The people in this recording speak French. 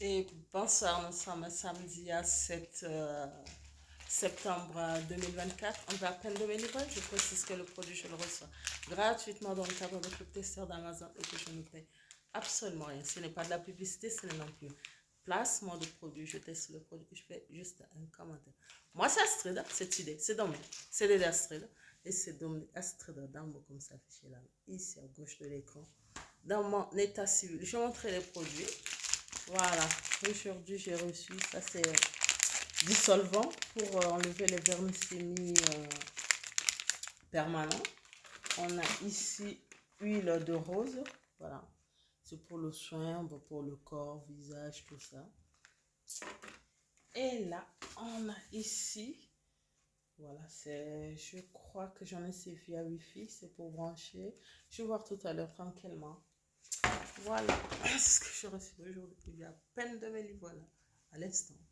Et bonsoir, nous sommes samedi à 7 euh, septembre 2024. On va peine de. Je précise que le produit, je le reçois gratuitement dans le cadre de Club Testeur d'Amazon et que je ne paye absolument rien. Ce n'est pas de la publicité, ce n'est non plus placement de produit. Je teste le produit, je fais juste un commentaire. Moi, c'est Astrid, cette idée. C'est Dominique. C'est l'idée Astrid. Et c'est Dominique Astrid dans comme ça là, ici à gauche de l'écran. Dans mon état civil, je vais montrer les produits. Voilà, aujourd'hui j'ai reçu, ça c'est du solvant pour euh, enlever les vermicelles euh, permanents. On a ici huile de rose, voilà, c'est pour le soin, pour le corps, visage, tout ça. Et là, on a ici, voilà, c'est, je crois que j'en ai c'est via Wi-Fi, c'est pour brancher. Je vais voir tout à l'heure tranquillement. Voilà ce que je reçu aujourd'hui. Il y a peine de me voilà, à l'instant.